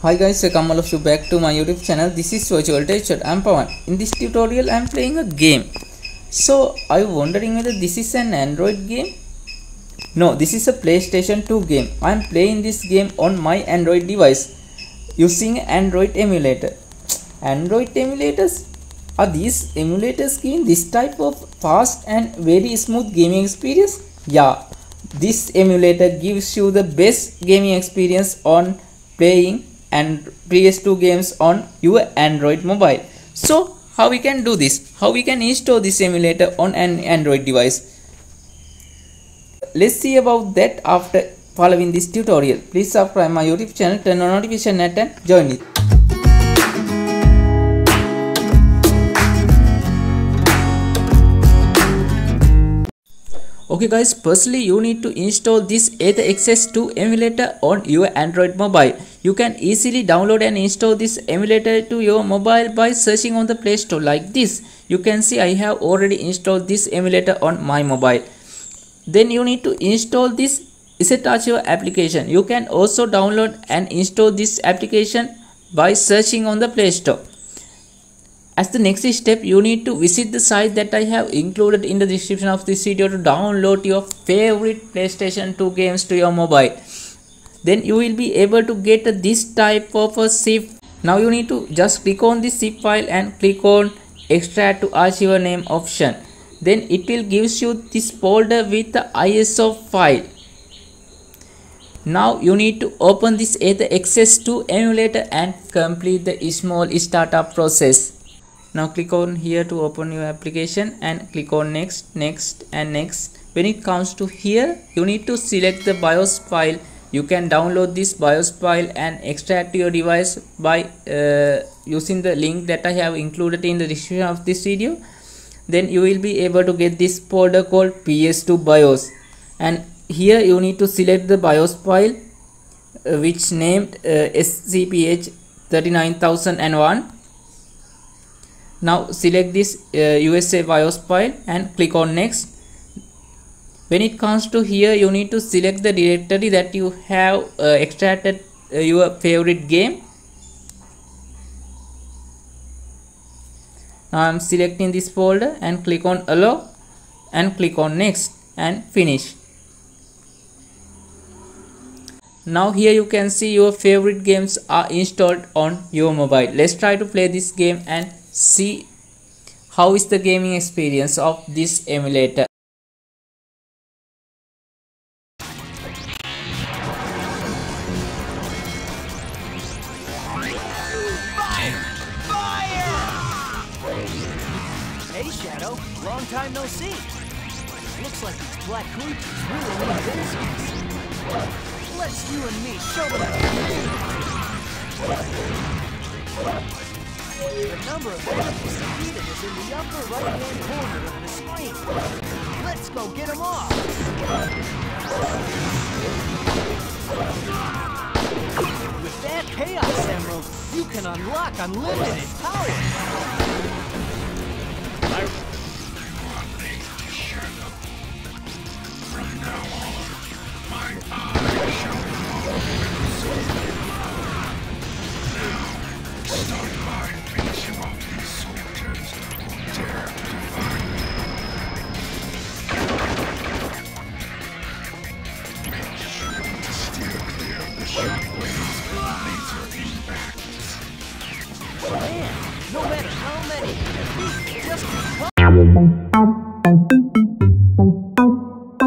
Hi guys, welcome all of you back to my YouTube channel. This is Virtual Tech World. I'm. In this tutorial, I'm playing a game. So, are you wondering whether this is an Android game? No, this is a PlayStation 2 game. I'm playing this game on my Android device using Android emulator. Android emulators? Are these emulators giving this type of fast and very smooth gaming experience? Yeah, this emulator gives you the best gaming experience on playing and PS2 games on your Android mobile. So how we can do this? How we can install this emulator on an Android device? Let's see about that after following this tutorial. Please subscribe my YouTube channel, turn on notification net and join it. Okay guys firstly you need to install this AetherSX2 emulator on your android mobile. You can easily download and install this emulator to your mobile by searching on the play store like this. You can see i have already installed this emulator on my mobile. Then you need to install this ZArchiver application. You can also download and install this application by searching on the play store as the next step, you need to visit the site that I have included in the description of this video to download your favorite PlayStation 2 games to your mobile. Then you will be able to get this type of a zip. Now you need to just click on this zip file and click on extract to archive name option. Then it will gives you this folder with the ISO file. Now you need to open this AetherSX2 emulator and complete the small startup process now click on here to open your application and click on next next and next. When it comes to here you need to select the bios file. You can download this bios file and extract to your device by uh, using the link that i have included in the description of this video. Then you will be able to get this folder called ps2 bios. And here you need to select the bios file uh, which named uh, scph 39001 now select this uh, USA BIOS file and click on next. When it comes to here you need to select the directory that you have uh, extracted uh, your favorite game. Now I'm selecting this folder and click on allow and click on next and finish. Now here you can see your favorite games are installed on your mobile. Let's try to play this game and see how is the gaming experience of this emulator Hey Shadow, long time no see. Looks like these black creatures really need vengeance. Let's you and me show them. Number of enemies defeated is in the upper right-hand corner of the screen. Let's go get them off! With that Chaos Emerald, you can unlock unlimited power! From No matter how many, just